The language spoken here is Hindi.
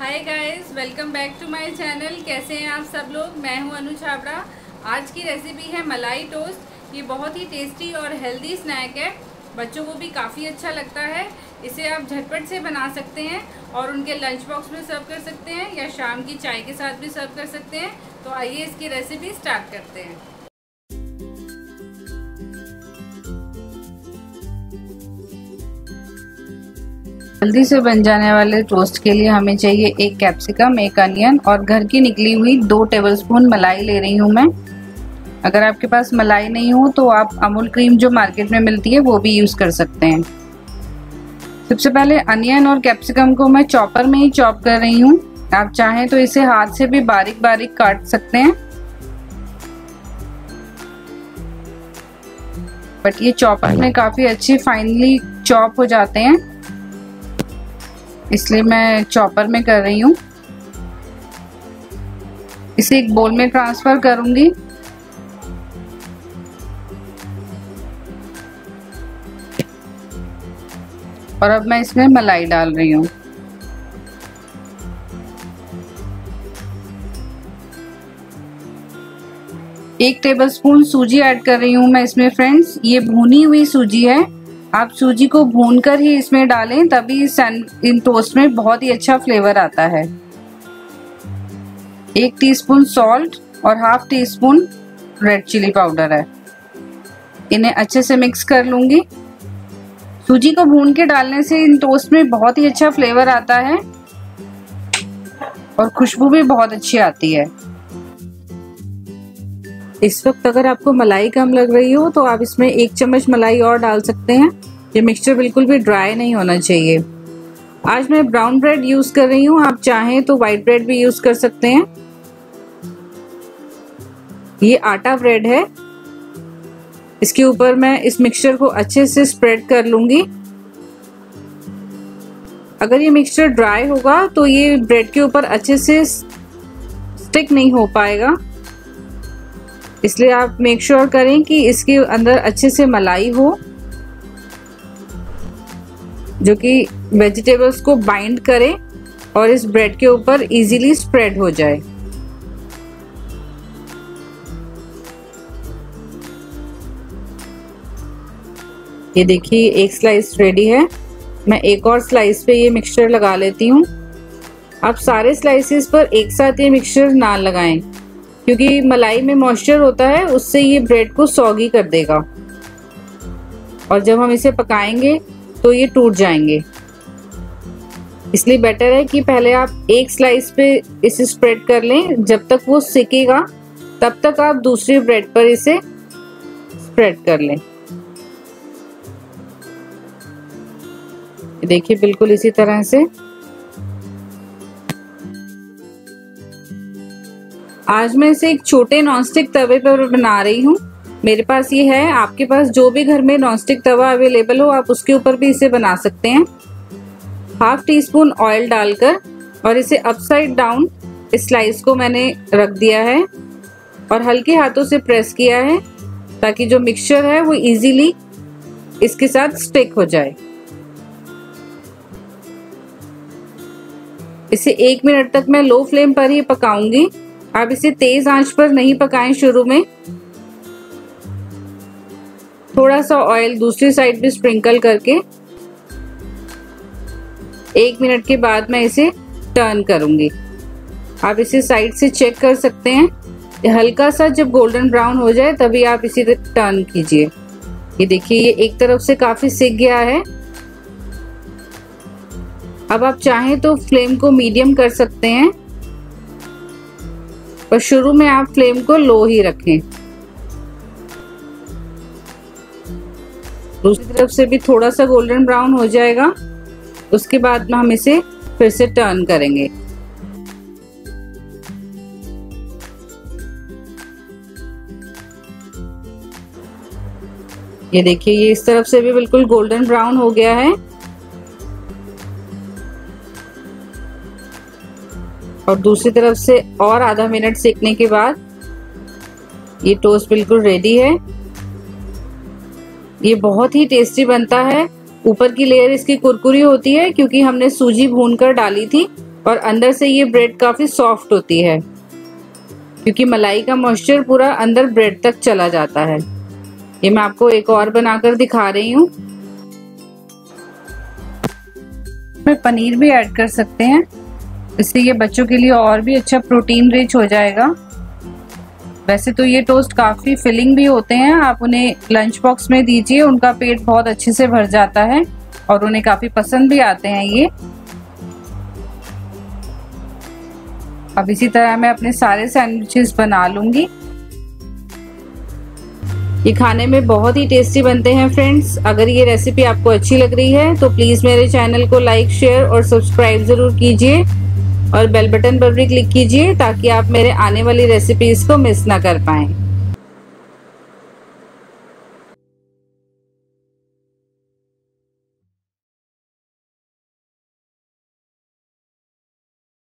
Hi guys welcome back to my channel कैसे हैं आप सब लोग? मैं हूँ अनु छाबड़ा। आज की रेसिपी है मलाई टोस्ट ये बहुत ही टेस्टी और हेल्दी स्नैक है। बच्चों को भी काफ़ी अच्छा लगता है। इसे आप झटपट से बना सकते हैं और उनके लंच बॉक्स में सर्व कर सकते हैं या शाम की चाय के साथ भी सर्व कर सकते हैं। तो आइए इसकी रेसिपी स्टार्ट करते हैं। जल्दी से बन जाने वाले टोस्ट के लिए हमें चाहिए एक कैप्सिकम एक अनियन और घर की निकली हुई दो टेबलस्पून मलाई ले रही हूँ मैं। अगर आपके पास मलाई नहीं हो तो आप अमूल क्रीम जो मार्केट में मिलती है वो भी यूज़ कर सकते हैं। सबसे पहले अनियन और कैप्सिकम को मैं चॉपर में ही चॉप कर रही हूँ। आप चाहें तो इसे हाथ से भी बारीक बारीक काट सकते हैं। बट ये चॉपर में काफ़ी अच्छी फाइनली चॉप हो जाते हैं। इसलिए मैं चॉपर में कर रही हूँ। इसे एक बोल में ट्रांसफ़र करूँगी। और अब मैं इसमें मलाई डाल रही हूँ। एक टेबलस्पून सूजी ऐड कर रही हूँ मैं इसमें फ्रेंड्स ये भुनी हुई सूजी है। आप सूजी को भूनकर ही इसमें डालें, तभी इन टोस्ट में बहुत ही अच्छा फ्लेवर आता है। एक टीस्पून सॉल्ट और half teaspoon red chilli powder है। इन्हें अच्छे से मिक्स कर लूँगी। सूजी को भून के डालने से इन टोस्ट में बहुत ही अच्छा फ्लेवर आता है और खुशबू भी बहुत अच्छी आती है। इस वक्त अगर आपको मलाई कम लग रही हो तो आप इसमें एक चम्मच मलाई और डाल सकते हैं। ये मिक्सचर बिल्कुल भी ड्राई नहीं होना चाहिए। आज मैं ब्राउन ब्रेड यूज़ कर रही हूँ। आप चाहें तो व्हाइट ब्रेड भी यूज़ कर सकते हैं। ये आटा ब्रेड है। इसके ऊपर मैं इस मिक्सचर को अच्छे से स्प्रेड कर लूँगी। अगर ये मिक्सचर ड्राई होगा तो ये ब्रेड के ऊपर अच्छे से स्टिक नहीं हो पाएगा। इसलिए आप मेक श्योर sure करें कि इसके अंदर अच्छे से मलाई हो, जो कि वेजिटेबल्स को बाइंड करे और इस ब्रेड के ऊपर इजीली स्प्रेड हो जाए। ये देखिए, एक स्लाइस रेडी है। मैं एक और स्लाइस पे ये मिक्सचर लगा लेती हूँ। आप सारे स्लाइसेस पर एक साथ ये मिक्सचर ना लगाएँ। क्योंकि मलाई में मॉइस्चर होता है, उससे ये ब्रेड को सॉगी कर देगा। और जब हम इसे पकाएँगे तो ये टूट जाएँगे। इसलिए बेटर है कि पहले आप एक स्लाइस पे इसे स्प्रेड कर लें। जब तक वो सिकेगा, तब तक आप दूसरे ब्रेड पर इसे स्प्रेड कर लें। देखिए, बिल्कुल इसी तरह से। आज मैं इसे एक छोटे नॉनस्टिक तवे पर बना रही हूँ। मेरे पास ये है। आपके पास जो भी घर में नॉनस्टिक तवा अवेलेबल हो, आप उसके ऊपर भी इसे बना सकते हैं। हाफ़ टी स्पून ऑयल डालकर और इसे अपसाइड डाउन इस स्लाइस को मैंने रख दिया है और हल्के हाथों से प्रेस किया है ताकि जो मिक्सचर है वो इजीली इसके साथ स्टिक हो जाए। इसे एक मिनट तक मैं लो फ्लेम पर ही पकाऊँगी। आप इसे तेज आँच पर नहीं पकाएँ शुरू में। थोड़ा सा ऑयल दूसरी साइड भी स्प्रिंकल करके। एक मिनट के बाद मैं इसे टर्न करूँगी। आप इसे साइड से चेक कर सकते हैं। हल्का सा जब गोल्डन ब्राउन हो जाए, तभी आप इसे टर्न कीजिए। ये देखिए, ये एक तरफ़ से काफ़ी सिक गया है। अब आप चाहें तो फ्लेम को मीडियम कर सकते हैं। और शुरू में आप फ्लेम को लो ही रखें। दूसरी तरफ़ से भी थोड़ा सा गोल्डन ब्राउन हो जाएगा। उसके बाद में हम इसे फिर से टर्न करेंगे। ये देखिए, ये इस तरफ़ से भी बिल्कुल गोल्डन ब्राउन हो गया है। और दूसरी तरफ़ से और आधा मिनट सेकने के बाद ये टोस्ट बिल्कुल रेडी है। ये बहुत ही टेस्टी बनता है। ऊपर की लेयर इसकी कुरकुरी होती है क्योंकि हमने सूजी भून कर डाली थी और अंदर से ये ब्रेड काफ़ी सॉफ्ट होती है। क्योंकि मलाई का मॉइस्चर पूरा अंदर ब्रेड तक चला जाता है। ये मैं आपको एक और बनाकर दिखा रही हूँ। पनीर भी ऐड कर सकते हैं। इससे ये बच्चों के लिए और भी अच्छा प्रोटीन रिच हो जाएगा। वैसे तो ये टोस्ट काफ़ी फिलिंग भी होते हैं। आप उन्हें लंच बॉक्स में दीजिए, उनका पेट बहुत अच्छे से भर जाता है और उन्हें काफ़ी पसंद भी आते हैं ये। अब इसी तरह मैं अपने सारे सैंडविचेस बना लूँगी। ये खाने में बहुत ही टेस्टी बनते हैं फ्रेंड्स। अगर ये रेसिपी आपको अच्छी लग रही है तो प्लीज़ मेरे चैनल को लाइक, शेयर और सब्सक्राइब ज़रूर कीजिए। और बेल बटन पर भी क्लिक कीजिए ताकि आप मेरे आने वाली रेसिपीज़ को मिस ना कर पाएँ।